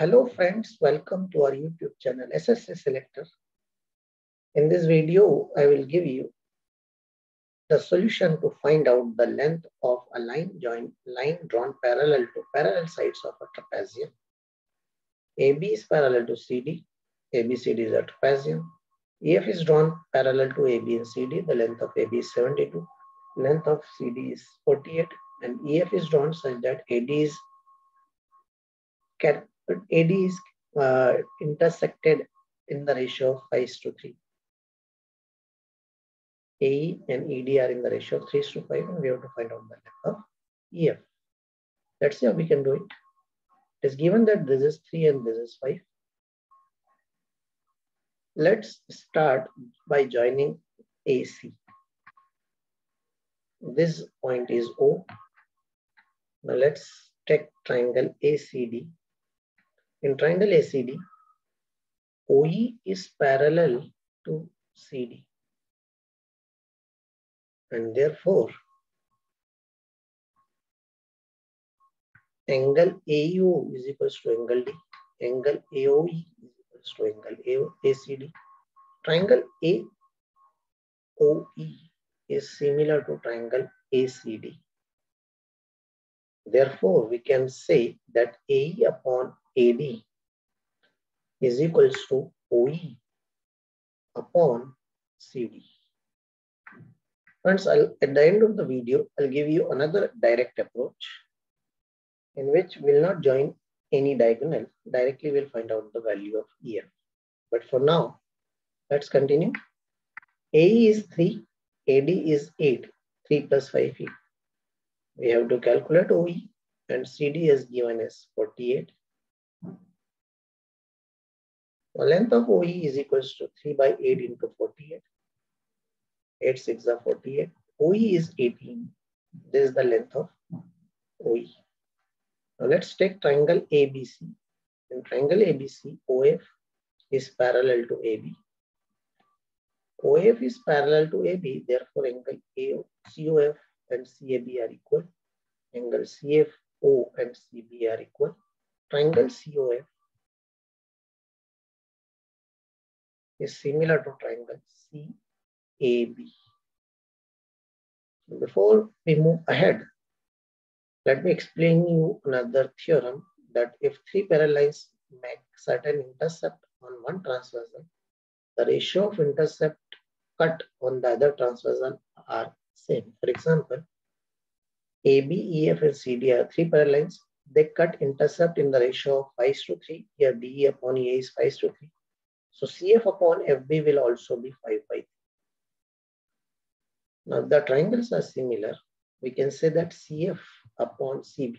Hello friends, welcome to our YouTube channel SSA Selector. In this video, I will give you the solution to find out the length of a line joint line drawn parallel to parallel sides of a trapezium. AB is parallel to CD, ABCD is a trapezium. EF is drawn parallel to AB and CD. The length of AB is 72, length of CD is 48, and EF is drawn such that AD is AD is uh, intersected in the ratio of 5 to 3. AE and ED are in the ratio of 3 to 5 and we have to find out the length of EF. Let's see how we can do it. It is given that this is 3 and this is 5. Let's start by joining AC. This point is O. Now let's take triangle ACD in triangle ACD, OE is parallel to CD. And therefore, angle AU is equals to angle D. Angle AOE is equals to angle ACD. Triangle AOE is similar to triangle ACD. Therefore, we can say that AE upon AD is equals to OE upon CD. Friends, I'll, at the end of the video, I'll give you another direct approach in which we'll not join any diagonal. Directly we'll find out the value of EF. But for now, let's continue. AE is 3, AD is 8, 3 plus 5 8. We have to calculate OE and CD is given as 48 the length of OE is equals to 3 by 8 into 48. 8 6 are 48. OE is 18. This is the length of OE. Now let's take triangle ABC. In triangle ABC, OF is parallel to AB. OF is parallel to AB, therefore angle AO, COF and CAB are equal. Angle CFO and CB are equal. Triangle COF is similar to triangle CAB. Before we move ahead, let me explain you another theorem that if three parallel lines make certain intercept on one transversal, the ratio of intercept cut on the other transversal are same. For example, AB, EF, and CD are three parallel lines. They cut intercept in the ratio of 5 to 3. Here DE upon EA is 5 to 3. So CF upon FB will also be 5 by 3. Now the triangles are similar. We can say that CF upon CB.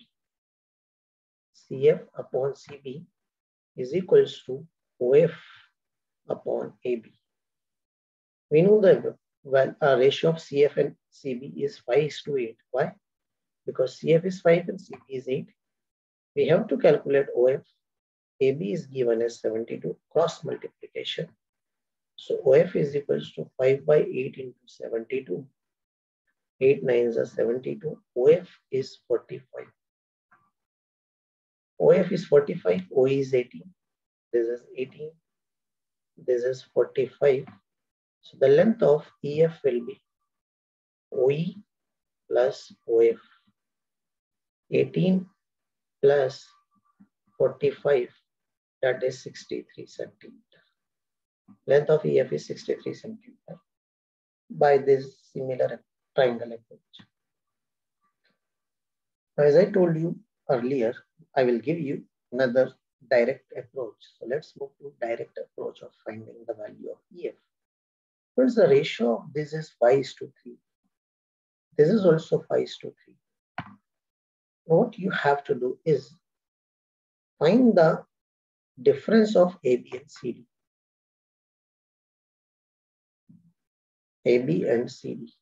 CF upon CB is equals to OF upon AB. We know the well, uh, ratio of CF and CB is 5 is to 8. Why? Because CF is 5 and CB is 8. We have to calculate OF AB is given as 72 cross multiplication. So OF is equals to 5 by 8 into 72. 8 nines are 72. OF is 45. OF is 45. OE is 18. This is 18. This is 45. So the length of EF will be OE plus OF. 18 plus 45 that is 63 centimeter. Length of EF is 63 centimeter by this similar triangle approach. Now, as I told you earlier, I will give you another direct approach. So let's move to direct approach of finding the value of EF. First, the ratio of this is 5 to 3. This is also 5 to 3. What you have to do is find the difference of AB and CD. AB and CD.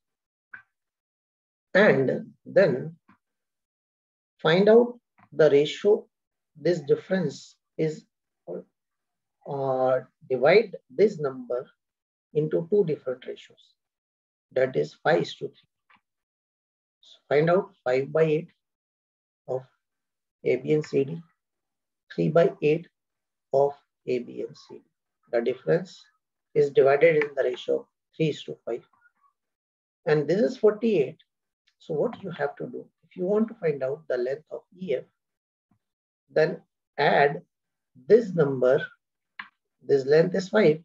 And then find out the ratio, this difference is, uh, divide this number into two different ratios. That is 5 to 3. So find out 5 by 8 of AB and CD 3 by 8 of AB and CD. The difference is divided in the ratio 3 is to 5. And this is 48. So what you have to do, if you want to find out the length of EF, then add this number, this length is 5.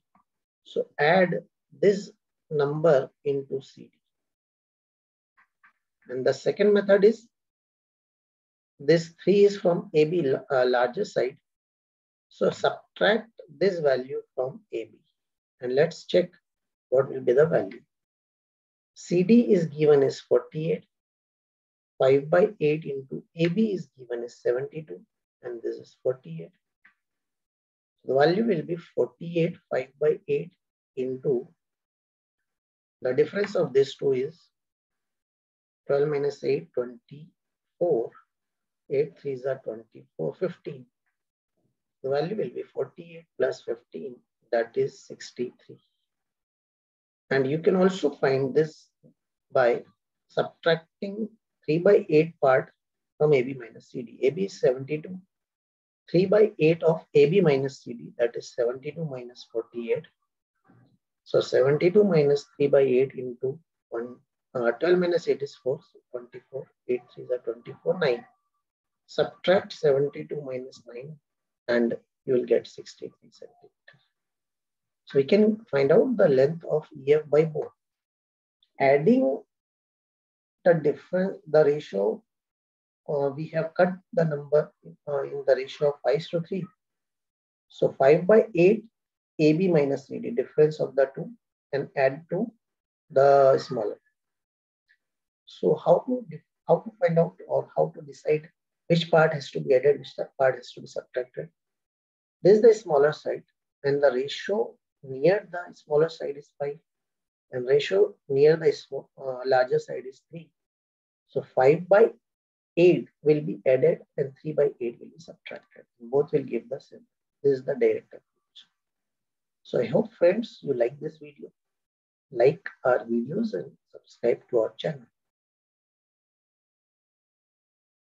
So add this number into CD. And the second method is this 3 is from AB uh, larger side. So subtract this value from AB. And let's check what will be the value. CD is given as 48. 5 by 8 into AB is given as 72. And this is 48. The value will be 48, 5 by 8 into the difference of these two is 12 minus 8, 24. 8 3s are 24, 15. The value will be 48 plus 15, that is 63. And you can also find this by subtracting 3 by 8 part from AB minus CD. AB is 72. 3 by 8 of AB minus CD, that is 72 minus 48. So 72 minus 3 by 8 into 1, uh, 12 minus 8 is 4, so 24. 8 3 is 24, 9 subtract 72 minus 9 and you will get 63 centimeters. So we can find out the length of EF by both. Adding the difference, the ratio, uh, we have cut the number uh, in the ratio of 5 to 3. So 5 by 8 AB minus CD, difference of the two and add to the smaller. So how to, how to find out or how to decide which part has to be added, which part has to be subtracted. This is the smaller side and the ratio near the smaller side is 5 and ratio near the uh, larger side is 3. So 5 by 8 will be added and 3 by 8 will be subtracted. Both will give the same. This is the direct approach. So I hope friends you like this video. Like our videos and subscribe to our channel.